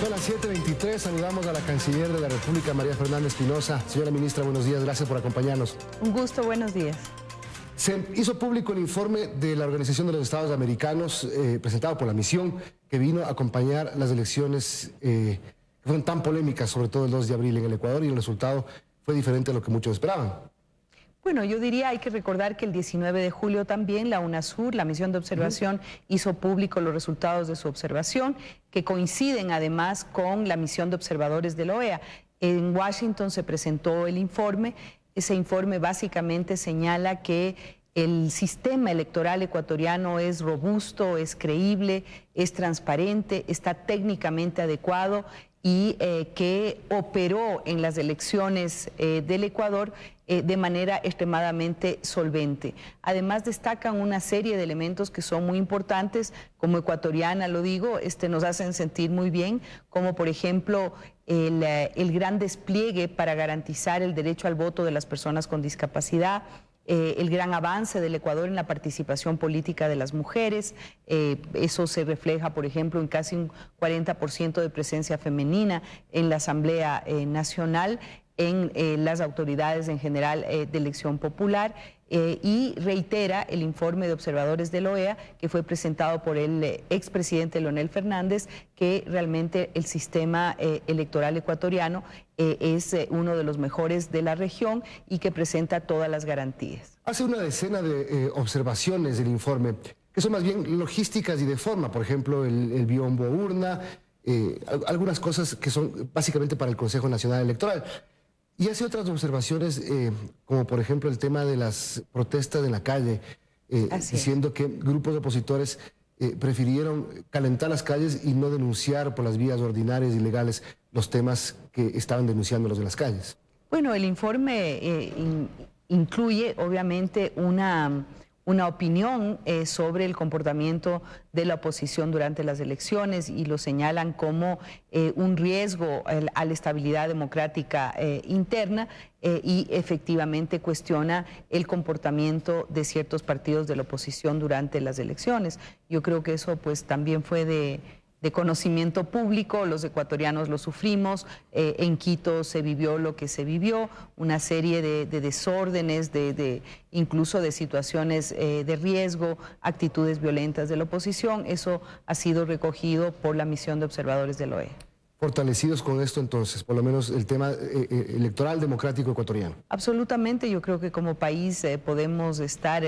Son las 7.23, saludamos a la canciller de la República, María Fernanda Espinosa. Señora ministra, buenos días, gracias por acompañarnos. Un gusto, buenos días. Se hizo público el informe de la Organización de los Estados Americanos eh, presentado por la misión que vino a acompañar las elecciones eh, que fueron tan polémicas, sobre todo el 2 de abril en el Ecuador, y el resultado fue diferente a lo que muchos esperaban. Bueno, yo diría, hay que recordar que el 19 de julio también la UNASUR, la misión de observación, hizo público los resultados de su observación, que coinciden además con la misión de observadores de la OEA. En Washington se presentó el informe, ese informe básicamente señala que el sistema electoral ecuatoriano es robusto, es creíble, es transparente, está técnicamente adecuado y eh, que operó en las elecciones eh, del Ecuador eh, de manera extremadamente solvente. Además destacan una serie de elementos que son muy importantes, como ecuatoriana lo digo, este, nos hacen sentir muy bien, como por ejemplo el, el gran despliegue para garantizar el derecho al voto de las personas con discapacidad, eh, el gran avance del Ecuador en la participación política de las mujeres. Eh, eso se refleja, por ejemplo, en casi un 40% de presencia femenina en la Asamblea eh, Nacional en eh, las autoridades en general eh, de elección popular eh, y reitera el informe de observadores de la OEA que fue presentado por el expresidente Leonel Fernández que realmente el sistema electoral ecuatoriano es uno de los mejores de la región y que presenta todas las garantías. Hace una decena de observaciones del informe que son más bien logísticas y de forma, por ejemplo, el, el biombo urna, algunas cosas que son básicamente para el Consejo Nacional Electoral. Y hace otras observaciones, eh, como por ejemplo el tema de las protestas en la calle, eh, diciendo que grupos de opositores eh, prefirieron calentar las calles y no denunciar por las vías ordinarias y legales los temas que estaban denunciando los de las calles. Bueno, el informe incluye obviamente una una opinión eh, sobre el comportamiento de la oposición durante las elecciones y lo señalan como eh, un riesgo a la estabilidad democrática eh, interna y efectivamente cuestiona el comportamiento de ciertos partidos de la oposición durante las elecciones. Yo creo que eso pues también fue de de conocimiento público, los ecuatorianos lo sufrimos, eh, en Quito se vivió lo que se vivió, una serie de, desórdenes, de, incluso de situaciones eh, de riesgo, actitudes violentas de la oposición, eso ha sido recogido por la misión de observadores de la OEA fortalecidos con esto entonces, por lo menos el tema eh, electoral democrático ecuatoriano. Absolutamente, yo creo que como país podemos estar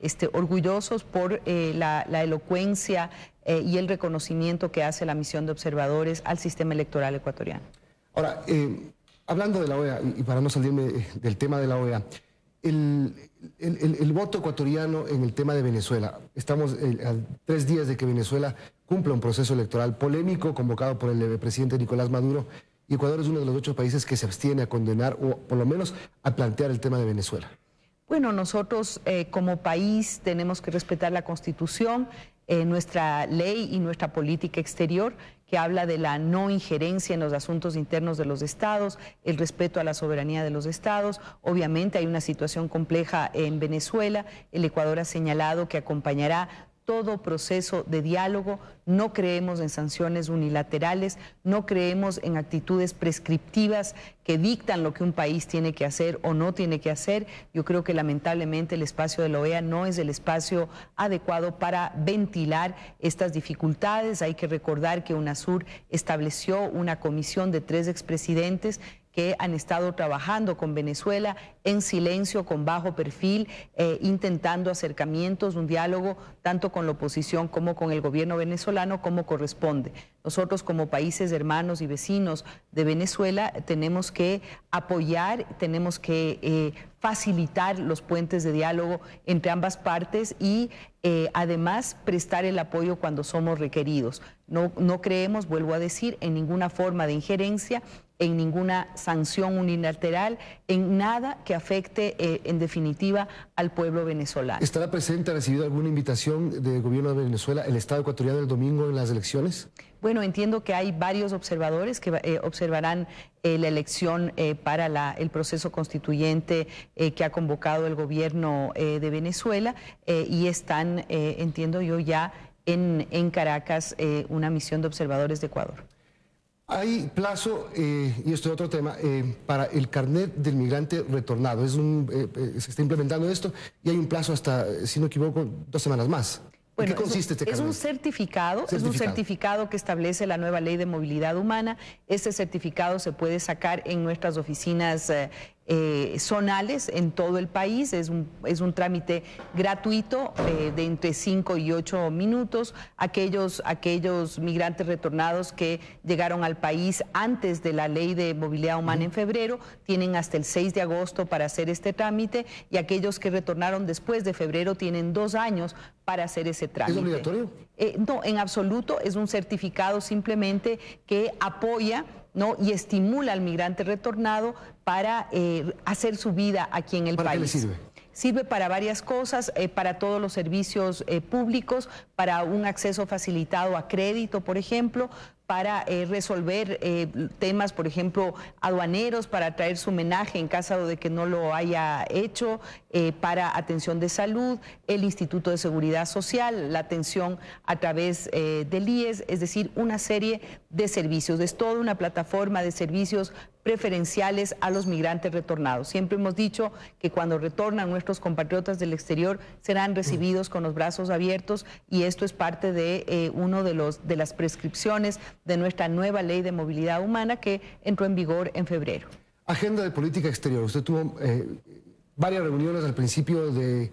este, orgullosos por la, elocuencia y el reconocimiento que hace la misión de observadores al sistema electoral ecuatoriano. Ahora, hablando de la OEA, y para no salirme del tema de la OEA, el, voto ecuatoriano en el tema de Venezuela. Estamos a tres días de que Venezuela cumpla un proceso electoral polémico convocado por el presidente Nicolás Maduro. Y Ecuador es uno de los ocho países que se abstiene a condenar o por lo menos a plantear el tema de Venezuela. Bueno, nosotros eh, como país tenemos que respetar la Constitución, eh, nuestra ley y nuestra política exterior que habla de la no injerencia en los asuntos internos de los estados, el respeto a la soberanía de los estados. Obviamente hay una situación compleja en Venezuela. El Ecuador ha señalado que acompañará todo proceso de diálogo, no creemos en sanciones unilaterales, no creemos en actitudes prescriptivas que dictan lo que un país tiene que hacer o no tiene que hacer. Yo creo que lamentablemente el espacio de la OEA no es el espacio adecuado para ventilar estas dificultades. Hay que recordar que UNASUR estableció una comisión de tres expresidentes que han estado trabajando con Venezuela en silencio, con bajo perfil, eh, intentando acercamientos, un diálogo tanto con la oposición como con el gobierno venezolano como corresponde. Nosotros como países hermanos y vecinos de Venezuela tenemos que apoyar, tenemos que eh, facilitar los puentes de diálogo entre ambas partes y eh, además prestar el apoyo cuando somos requeridos. No, no creemos, vuelvo a decir, en ninguna forma de injerencia en ninguna sanción unilateral, en nada que afecte eh, en definitiva al pueblo venezolano. ¿Estará presente, ha recibido alguna invitación del gobierno de Venezuela, el Estado ecuatoriano el domingo en las elecciones? Bueno, entiendo que hay varios observadores que eh, observarán eh, la elección para el proceso constituyente que ha convocado el gobierno de Venezuela y están, entiendo yo, ya en, en Caracas una misión de observadores de Ecuador. Hay plazo, eh, y esto es otro tema, eh, para el carnet del migrante retornado. Es un, eh, se está implementando esto y hay un plazo hasta, si no equivoco, dos semanas más. ¿En qué consiste este carnet? Es un certificado, es un certificado que establece la nueva ley de movilidad humana. Este certificado se puede sacar en nuestras oficinas eh, zonales en todo el país. Es un, es un trámite gratuito eh, de entre 5 y 8 minutos. Aquellos, aquellos migrantes retornados que llegaron al país antes de la ley de movilidad humana en febrero tienen hasta el 6 de agosto para hacer este trámite y aquellos que retornaron después de febrero tienen dos años para hacer ese trámite. ¿Es obligatorio? Eh, no, en absoluto. Es un certificado simplemente que apoya ¿no? y estimula al migrante retornado para eh, hacer su vida aquí en el país. ¿Para qué le sirve? Sirve para varias cosas, eh, para todos los servicios eh, públicos, para un acceso facilitado a crédito, por ejemplo, para eh, resolver eh, temas, por ejemplo, aduaneros, para traer su homenaje en caso de que no lo haya hecho, eh, para atención de salud, el Instituto de Seguridad Social, la atención a través del IES, es decir, una serie de servicios. Es toda una plataforma de servicios preferenciales a los migrantes retornados. Siempre hemos dicho que cuando retornan nuestros compatriotas del exterior serán recibidos con los brazos abiertos y esto es parte de uno de los de las prescripciones de nuestra nueva ley de movilidad humana que entró en vigor en febrero. Agenda de política exterior. Usted tuvo eh, varias reuniones al principio de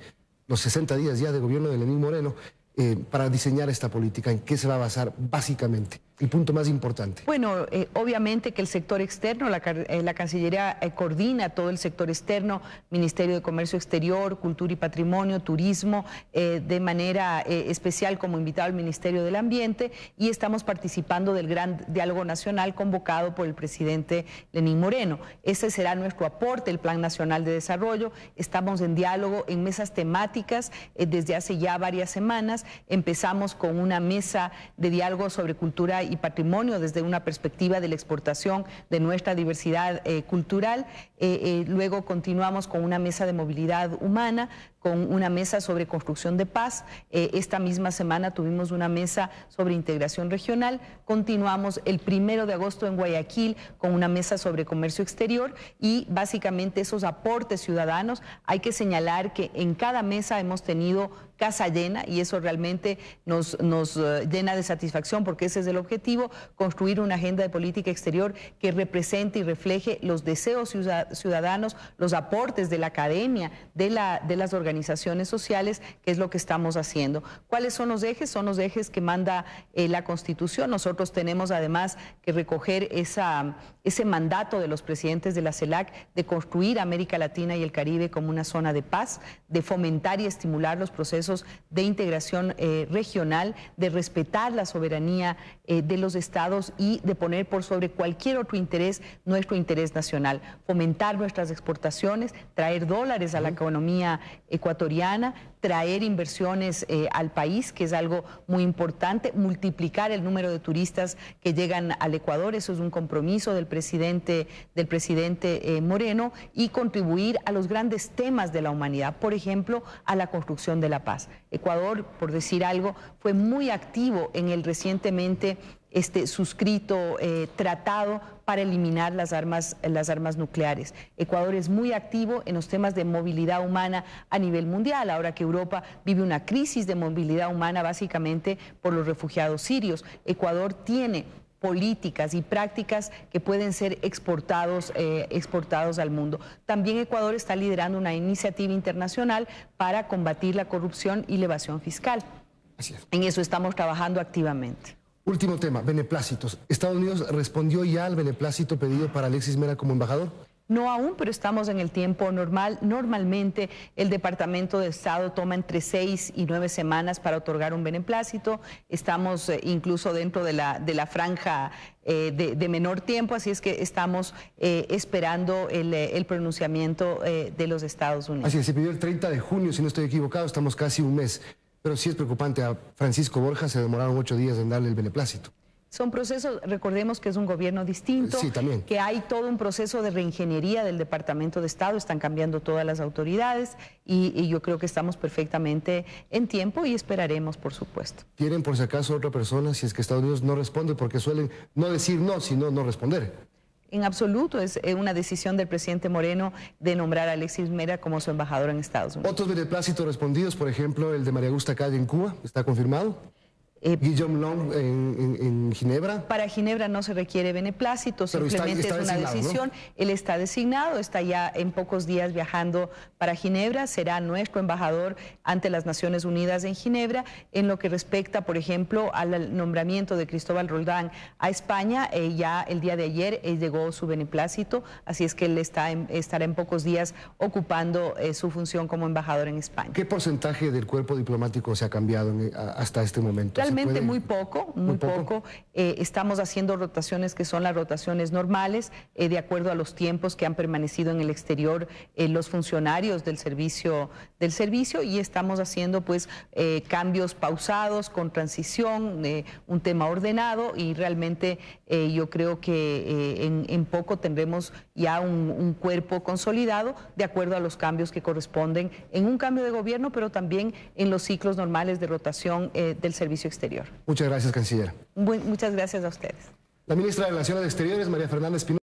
los 60 días ya de gobierno de Lenín Moreno eh, para diseñar esta política. ¿En qué se va a basar básicamente? El punto más importante? Bueno, eh, obviamente que el sector externo, la, eh, Cancillería eh, coordina todo el sector externo, Ministerio de Comercio Exterior, Cultura y Patrimonio, Turismo, de manera especial como invitado al Ministerio del Ambiente y estamos participando del gran diálogo nacional convocado por el presidente Lenín Moreno. Ese será nuestro aporte, el Plan Nacional de Desarrollo. Estamos en diálogo en mesas temáticas desde hace ya varias semanas. Empezamos con una mesa de diálogo sobre cultura y y patrimonio desde una perspectiva de la exportación de nuestra diversidad eh, cultural. Eh, eh, luego continuamos con una mesa de movilidad humana, con una mesa sobre construcción de paz. esta misma semana tuvimos una mesa sobre integración regional. Continuamos el primero de agosto en Guayaquil con una mesa sobre comercio exterior y básicamente esos aportes ciudadanos. Hay que señalar que en cada mesa hemos tenido casa llena y eso realmente nos, nos eh, llena de satisfacción porque ese es el objetivo, construir una agenda de política exterior que represente y refleje los deseos ciudadanos, los aportes de la academia, de, la, de las organizaciones sociales, que es lo que estamos haciendo. ¿Cuáles son los ejes? Son los ejes que manda eh, la Constitución. Nosotros tenemos además que recoger esa, ese mandato de los presidentes de la CELAC de construir América Latina y el Caribe como una zona de paz, de fomentar y estimular los procesos de integración eh, regional, de respetar la soberanía eh, de los estados y de poner por sobre cualquier otro interés nuestro interés nacional, fomentar nuestras exportaciones, traer dólares a la economía ecuatoriana, traer inversiones eh, al país, que es algo muy importante, multiplicar el número de turistas que llegan al Ecuador, eso es un compromiso del presidente, del presidente Moreno, y contribuir a los grandes temas de la humanidad, por ejemplo, a la construcción de la paz. Ecuador, por decir algo, fue muy activo en el recientemente este, suscrito eh, tratado para eliminar las armas, las armas nucleares. Ecuador es muy activo en los temas de movilidad humana a nivel mundial, ahora que Europa vive una crisis de movilidad humana básicamente por los refugiados sirios. Ecuador tiene políticas y prácticas que pueden ser exportados, eh, exportados al mundo. También Ecuador está liderando una iniciativa internacional para combatir la corrupción y la evasión fiscal. En eso estamos trabajando activamente. Último tema, beneplácitos. ¿Estados Unidos respondió ya al beneplácito pedido para Alexis Mera como embajador? No aún, pero estamos en el tiempo normal. Normalmente el Departamento de Estado toma entre seis y nueve semanas para otorgar un beneplácito. Estamos eh, incluso dentro de la, de la franja eh, de, menor tiempo, así es que estamos eh, esperando el, pronunciamiento de los Estados Unidos. Así es, se pidió el 30 de junio, si no estoy equivocado, estamos casi un mes. Pero sí es preocupante, a Francisco Borja se demoraron ocho días en darle el beneplácito. Son procesos, recordemos que es un gobierno distinto, sí, también. que hay todo un proceso de reingeniería del Departamento de Estado, están cambiando todas las autoridades y, yo creo que estamos perfectamente en tiempo y esperaremos, por supuesto. ¿Tienen por si acaso otra persona si es que Estados Unidos no responde? Porque suelen no decir no, sino no responder. En absoluto, es eh, una decisión del presidente Moreno de nombrar a Alexis Mera como su embajador en Estados Unidos. ¿Otros beneplácitos respondidos, por ejemplo, el de María Augusta Calle en Cuba, está confirmado? Eh, Guillaume Long en, Ginebra. Para Ginebra no se requiere beneplácito, simplemente es una decisión. Él está designado, está ya en pocos días viajando para Ginebra, será nuestro embajador ante las Naciones Unidas en Ginebra. En lo que respecta, por ejemplo, al nombramiento de Cristóbal Roldán a España, eh, ya el día de ayer eh, llegó su beneplácito, así es que él está estará en pocos días ocupando su función como embajador en España. ¿Qué porcentaje del cuerpo diplomático se ha cambiado hasta este momento? Realmente muy poco, muy, poco. Eh, estamos haciendo rotaciones que son las rotaciones normales, eh, de acuerdo a los tiempos que han permanecido en el exterior eh, los funcionarios del servicio, del servicio y estamos haciendo pues cambios pausados con transición, un tema ordenado y realmente yo creo que en, poco tendremos ya un, un cuerpo consolidado de acuerdo a los cambios que corresponden en un cambio de gobierno, pero también en los ciclos normales de rotación del servicio exterior. Muchas gracias, canciller. muchas gracias a ustedes. La ministra de Relaciones Exteriores, María Fernanda Espinosa.